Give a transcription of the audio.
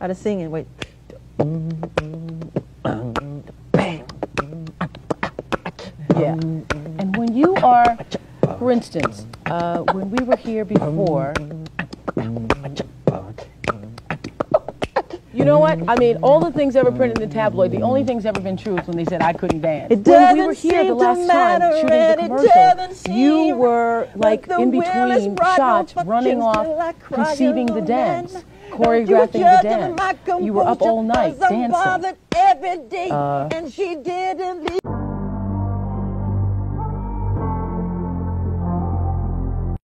Out of singing. Wait. Yeah. And when you are, for instance, uh, when we were here before, you know what? I mean, all the things ever printed in the tabloid, the only things ever been true is when they said I couldn't dance. It when we were doesn't here the seem to last matter time shooting the commercial, you were like in between shots, running off, conceiving the dance. Choreographing the dance. You were up all night night 'cause I'm dancing. every day, Uh, and she leave.